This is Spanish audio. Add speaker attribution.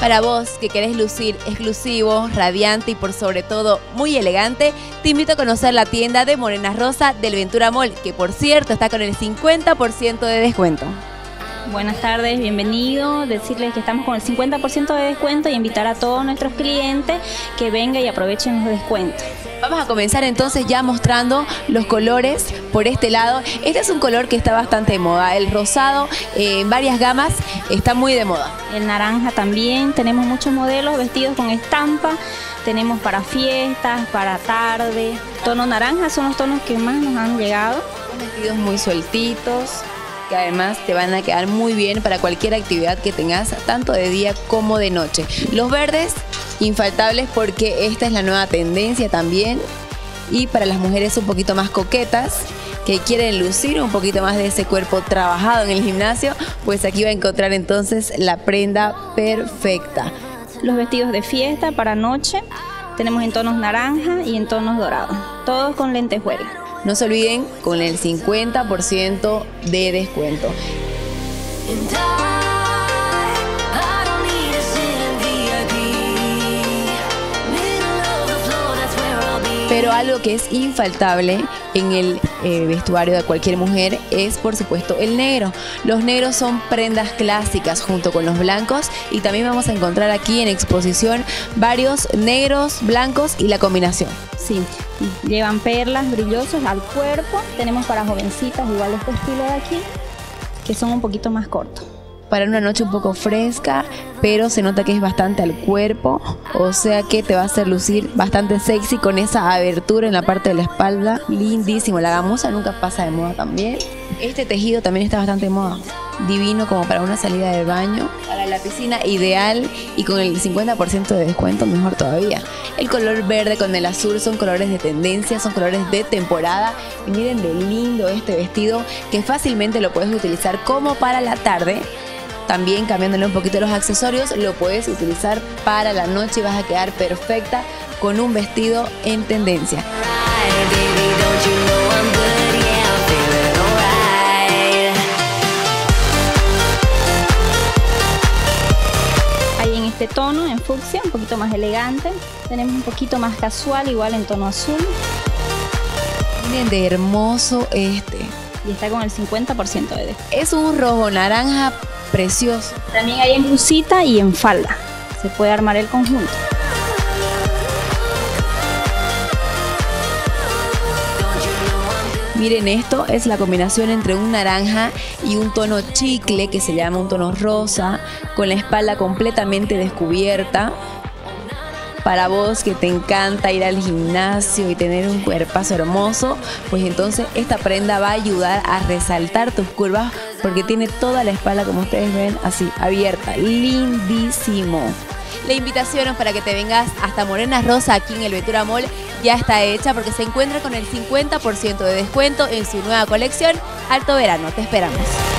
Speaker 1: Para vos que querés lucir exclusivo, radiante y por sobre todo muy elegante, te invito a conocer la tienda de Morenas Rosa del Ventura Mall, que por cierto está con el 50% de descuento.
Speaker 2: Buenas tardes, bienvenido. Decirles que estamos con el 50% de descuento y invitar a todos nuestros clientes que vengan y aprovechen los descuentos.
Speaker 1: Vamos a comenzar entonces ya mostrando los colores por este lado. Este es un color que está bastante de moda. El rosado eh, en varias gamas está muy de moda.
Speaker 2: El naranja también. Tenemos muchos modelos vestidos con estampa. Tenemos para fiestas, para tarde. Tono naranja son los tonos que más nos han llegado.
Speaker 1: Vestidos muy sueltitos que además te van a quedar muy bien para cualquier actividad que tengas, tanto de día como de noche. Los verdes, infaltables porque esta es la nueva tendencia también. Y para las mujeres un poquito más coquetas, que quieren lucir un poquito más de ese cuerpo trabajado en el gimnasio, pues aquí va a encontrar entonces la prenda perfecta.
Speaker 2: Los vestidos de fiesta para noche tenemos en tonos naranja y en tonos dorados, todos con lentejuelas.
Speaker 1: No se olviden con el 50% de descuento. Pero algo que es infaltable en el eh, vestuario de cualquier mujer es por supuesto el negro. Los negros son prendas clásicas junto con los blancos y también vamos a encontrar aquí en exposición varios negros, blancos y la combinación.
Speaker 2: Llevan perlas brillosas al cuerpo. Tenemos para jovencitas igual este estilo de aquí, que son un poquito más cortos
Speaker 1: para una noche un poco fresca, pero se nota que es bastante al cuerpo, o sea que te va a hacer lucir bastante sexy con esa abertura en la parte de la espalda, lindísimo. La gamuza nunca pasa de moda también. Este tejido también está bastante moda, divino como para una salida de baño, para la piscina ideal y con el 50% de descuento mejor todavía. El color verde con el azul son colores de tendencia, son colores de temporada y miren de lindo este vestido que fácilmente lo puedes utilizar como para la tarde también cambiándole un poquito los accesorios, lo puedes utilizar para la noche y vas a quedar perfecta con un vestido en tendencia.
Speaker 2: Este tono, en fucsia, un poquito más elegante. Tenemos un poquito más casual, igual en tono azul.
Speaker 1: Miren de hermoso este.
Speaker 2: Y está con el 50% de.
Speaker 1: Es un rojo naranja precioso.
Speaker 2: También hay en blusita y en falda. Se puede armar el conjunto.
Speaker 1: Miren esto, es la combinación entre un naranja y un tono chicle que se llama un tono rosa, con la espalda completamente descubierta para vos que te encanta ir al gimnasio y tener un cuerpazo hermoso, pues entonces esta prenda va a ayudar a resaltar tus curvas porque tiene toda la espalda, como ustedes ven, así, abierta. Lindísimo. La invitación para que te vengas hasta Morena Rosa aquí en el Ventura Mall ya está hecha porque se encuentra con el 50% de descuento en su nueva colección Alto Verano. Te esperamos.